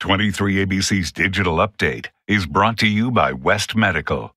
23 ABC's digital update is brought to you by West Medical.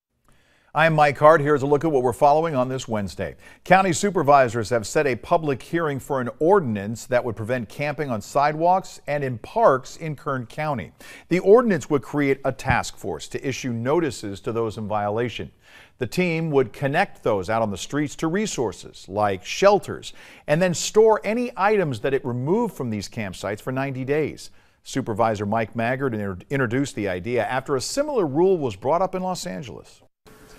I'm Mike Hart. Here's a look at what we're following on this Wednesday. County supervisors have set a public hearing for an ordinance that would prevent camping on sidewalks and in parks in Kern County. The ordinance would create a task force to issue notices to those in violation. The team would connect those out on the streets to resources like shelters and then store any items that it removed from these campsites for 90 days. Supervisor Mike Maggard introduced the idea after a similar rule was brought up in Los Angeles.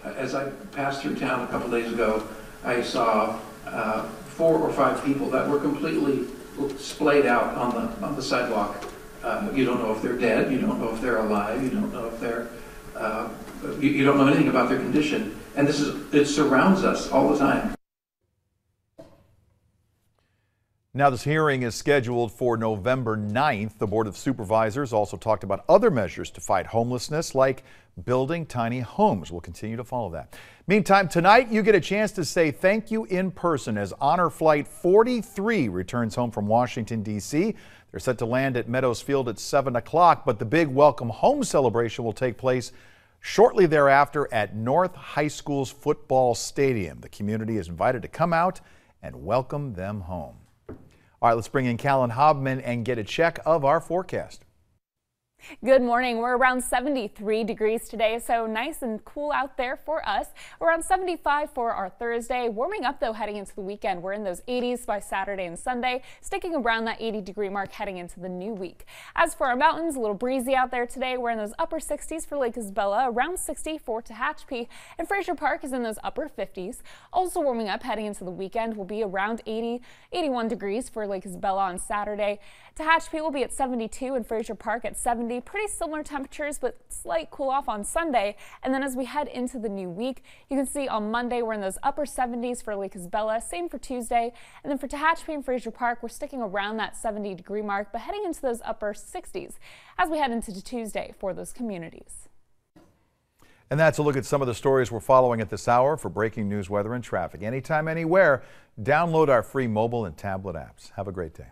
As I passed through town a couple days ago, I saw uh, four or five people that were completely splayed out on the on the sidewalk. Uh, you don't know if they're dead. You don't know if they're alive. You don't know if they're uh, you, you don't know anything about their condition. And this is it surrounds us all the time. Now, this hearing is scheduled for November 9th. The Board of Supervisors also talked about other measures to fight homelessness, like building tiny homes. We'll continue to follow that. Meantime, tonight you get a chance to say thank you in person as Honor Flight 43 returns home from Washington, D.C. They're set to land at Meadows Field at 7 o'clock, but the big welcome home celebration will take place shortly thereafter at North High School's football stadium. The community is invited to come out and welcome them home. All right, let's bring in Callan Hobman and get a check of our forecast. Good morning. We're around 73 degrees today, so nice and cool out there for us. Around 75 for our Thursday. Warming up though heading into the weekend. We're in those 80s by Saturday and Sunday, sticking around that 80 degree mark heading into the new week. As for our mountains, a little breezy out there today. We're in those upper 60s for Lake Isabella, around 60 for Tehachapi, and Frazier Park is in those upper 50s. Also warming up heading into the weekend will be around 80, 81 degrees for Lake Isabella on Saturday. Tehachapi will be at 72 and Frazier Park at 70 pretty similar temperatures, but slight cool off on Sunday. And then as we head into the new week, you can see on Monday we're in those upper 70s for Lake Isabella, same for Tuesday. And then for Tehachapi and Frazier Park, we're sticking around that 70 degree mark, but heading into those upper 60s as we head into Tuesday for those communities. And that's a look at some of the stories we're following at this hour for breaking news, weather, and traffic. Anytime, anywhere, download our free mobile and tablet apps. Have a great day.